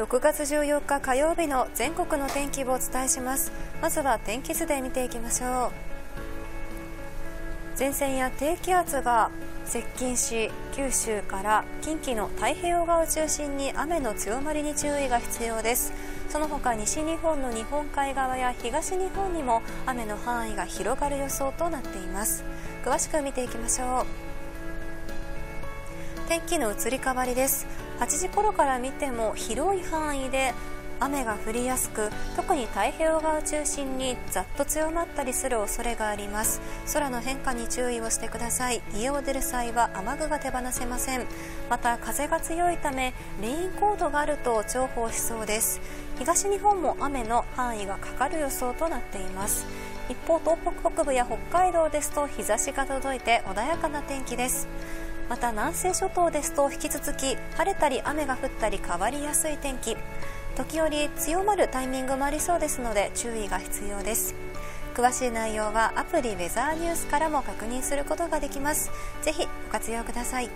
6月14日火曜日の全国の天気をお伝えします。まずは天気図で見ていきましょう。前線や低気圧が接近し九州から近畿の太平洋側を中心に雨の強まりに注意が必要です。その他西日本の日本海側や東日本にも雨の範囲が広がる予想となっています。詳しく見ていきましょう。天気の移り変わりです。8時頃から見ても広い範囲で雨が降りやすく特に太平洋側を中心にざっと強まったりする恐れがあります。空の変化に注意をしてください。家を出る際は雨具が手放せません。また風が強いためレインコードがあると重宝しそうです。東日本も雨の範囲がかかる予想となっています。一方東北北部や北海道ですと日差しが届いて穏やかな天気です。また南西諸島ですと引き続き晴れたり雨が降ったり変わりやすい天気。時折強まるタイミングもありそうですので注意が必要です。詳しい内容はアプリウェザーニュースからも確認することができます。ぜひご活用ください。